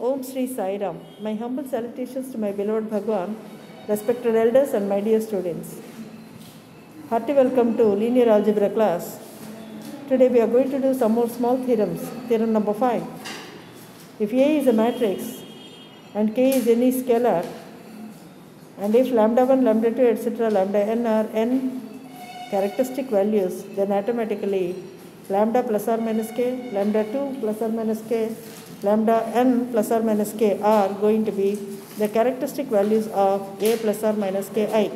Om Sri Sai Ram. My humble salutations to my beloved Bhagwan, respected elders, and my dear students. Hearty welcome to linear algebra class. Today we are going to do some more small theorems. Theorem number 5. If A is a matrix and K is any scalar, and if lambda 1, lambda 2, etc., lambda n are n characteristic values, then automatically lambda plus or minus k, lambda 2 plus or minus k, lambda n plus or minus k are going to be the characteristic values of a plus or minus ki.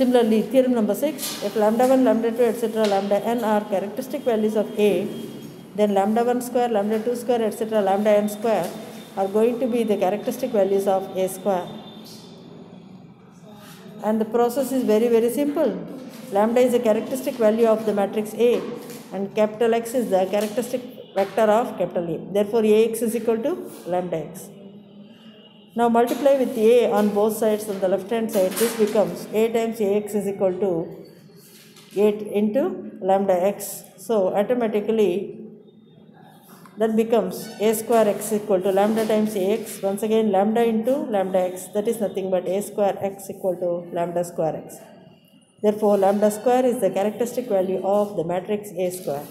Similarly, theorem number 6, if lambda 1, lambda 2, etc., lambda n are characteristic values of a, then lambda 1 square, lambda 2 square, etc., lambda n square are going to be the characteristic values of a square. And the process is very, very simple. Lambda is a characteristic value of the matrix A, and capital X is the characteristic vector of capital A. Therefore, Ax is equal to lambda x. Now multiply with A on both sides on the left hand side. This becomes A times Ax is equal to 8 into lambda x. So automatically that becomes a square x equal to lambda times ax. Once again lambda into lambda x. That is nothing but a square x equal to lambda square x. Therefore lambda square is the characteristic value of the matrix A square.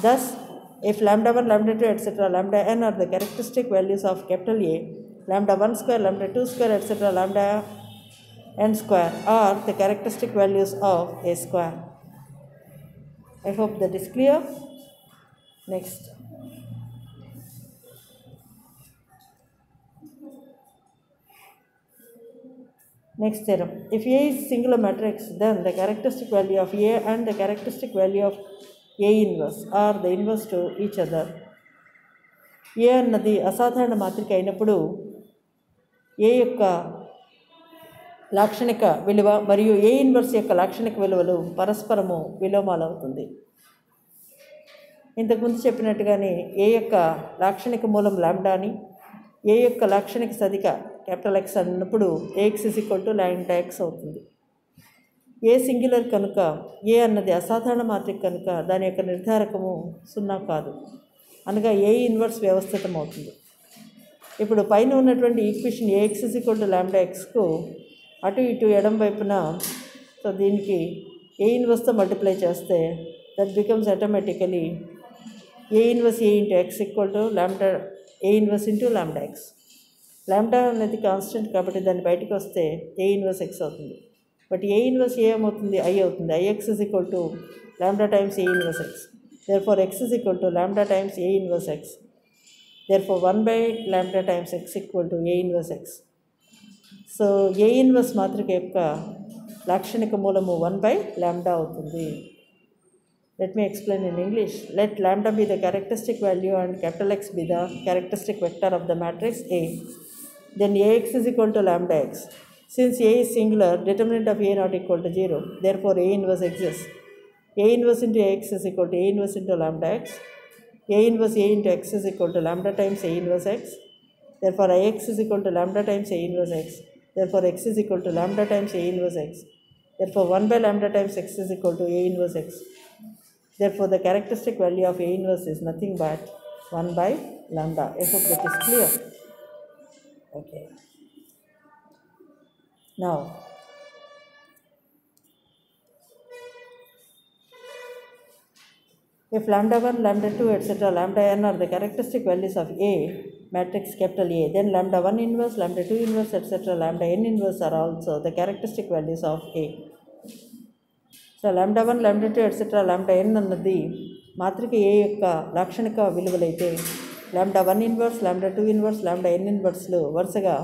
Thus if lambda 1, lambda 2, etc., lambda n are the characteristic values of capital A, lambda 1 square, lambda 2 square, etc., lambda n square are the characteristic values of A square. I hope that is clear. Next. Next theorem. If A is singular matrix, then the characteristic value of A and the characteristic value of A inverse are the inverse to each other A అన్నది అసాధారణ మాత్రిక అయినప్పుడు ఏ యొక్క లాక్షణిక విలువ మరియు ఏ inverse యొక్క లాక్షణిక విలువలు పరస్పరము విలోమాలవుతుంది. ఇంతకుముందు చెప్పినట్టుగానే ఏ యొక్క లాక్షణిక మూలం లాంబ్డాని ఏ యొక్క లాక్షణిక సదిక క్యాపిటల్ ఎక్స్ అన్నప్పుడు A X is equal to lambda X అవుతుంది. ఏ సింగులర్ కనుక ఏ అన్నది అసాధారణ మాత్రిక కనుక దాని యొక్క నిర్ధారకము సున్నా కాదు. అనగా ఏ ఇన్వర్స్ వ్యవస్థితం అవుతుంది ఇప్పుడు పైన ఉన్నటువంటి equation A X is equal to lambda ఎక్స్కు అటు ఇటు ఎడం వైపున సో దీనికి ఏ ఇన్వర్స్తో మల్టిప్లై చేస్తే that becomes automatically A inverse A into X equal to lambda A inverse into lambda X. Lambda అనేది కాన్స్టెంట్ కాబట్టి దాన్ని బయటకు వస్తే ఏ ఇన్వర్స్ ఎక్స్ అవుతుంది? బట్ ఏ ఇన్వర్స్ ఏమవుతుంది? ఐ అవుతుంది. I X is equal to lambda times A inverse X. Therefore X is equal to lambda times A inverse X. Therefore one by lambda times X equal to A inverse X. So A inverse మాత్రిక యొక్క లాక్షణిక మూలము one by lambda అవుతుంది? Let me explain in English let lambda be the characteristic value and capital X be the characteristic vector of the matrix A. Then Ax is equal to lambda X Since A is singular, determinant of A not equal to 0. Therefore, A inverse exists. A inverse into Ax is equal to A inverse into lambda x. A inverse A into x is equal to lambda times A inverse x. Therefore, Ix is equal to lambda times A inverse x. Therefore, x is equal to lambda times A inverse x. Therefore, 1 by lambda times x is equal to A inverse x. Therefore, the characteristic value of A inverse is nothing but 1 by lambda. I hope that is clear. Okay. Now, if lambda 1, lambda 2, etc., lambda n are the characteristic values of A, matrix capital A, then lambda 1 inverse, lambda 2 inverse, etc., lambda n inverse are also the characteristic values of A. So lambda one lambda two etcetera lambda N అన్నది మాత్రిక A యొక్క లాక్షణిక విలువలైతే lambda one inverse lambda two inverse lambda N ఇన్వర్స్లు వరుసగా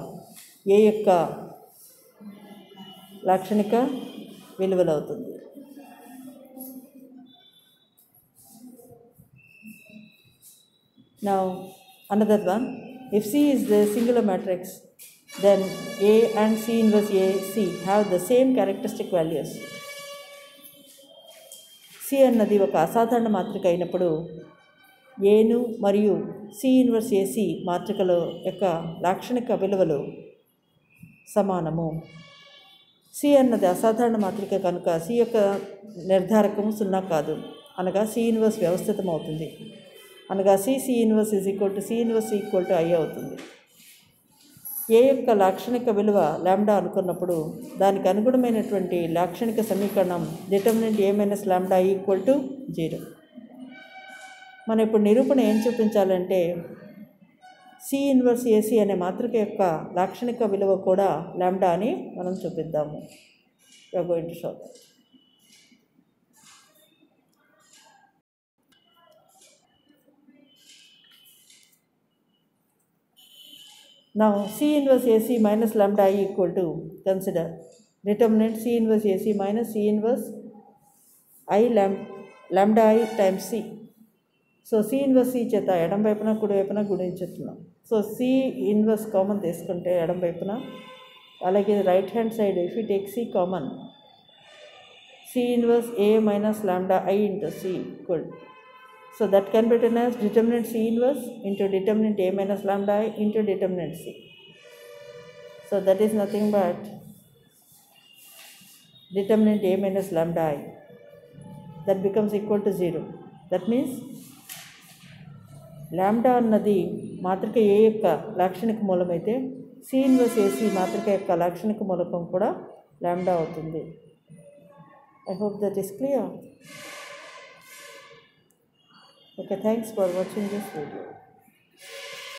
A యొక్క లాక్షణిక విలువలవుతుంది. Now another one if C is the singular matrix then A and C inverse A C have the same characteristic values C అన్నది ఒక అసాధారణ మాత్రిక అయినప్పుడు ఏను మరియు సి ఇన్వర్స్ ఏసీ మాత్రికలో యొక్క లాక్షణిక విలువలు సమానము. సి అన్నది అసాధారణ మాత్రిక కనుక సి యొక్క నిర్ధారకము సున్నా కాదు. అనగా సి ఇన్వర్స్ వ్యవస్థితం అవుతుంది అనగా C C inverse is equal to C inverse equal to I అవుతుంది. ఏ యొక్క లాక్షణిక విలువ ల్యాండా అనుకున్నప్పుడు దానికి అనుగుణమైనటువంటి లాక్షణిక సమీకరణం determinant A minus lambda equal to zero. మనం ఇప్పుడు నిరూపణ ఏం చూపించాలంటే సి ఇన్వర్స్ ఏసి అనే మాతృక యొక్క లాక్షణిక విలువ కూడా లాంబ్డా అని మనం చూపిద్దాము. షో నా C inverse A C minus lambda equal to consider determinant C inverse A C minus C inverse I lamb lambda I times C. So C inverse C చేత ఎడం వైపున కుడి వైపున గుణించుతున్నాం సో సి ఇన్వర్స్ కామన్ తీసుకుంటే ఎడం వైపున అలాగే right hand side if it take C common C inverse A minus lambda I into C good so that can be written as determinant C inverse into determinant A minus lambda I into determinant C so that is nothing but determinant a minus lambda i that becomes equal to zero that means lambda అన్నది మాతృక ఏ యొక్క లాక్షణిక మూలం అయితే C inverse AC మాతృక యొక్క లాక్షణిక మూలకం కూడా lambda అవుతుంది. I hope that is clear okay thanks for watching this video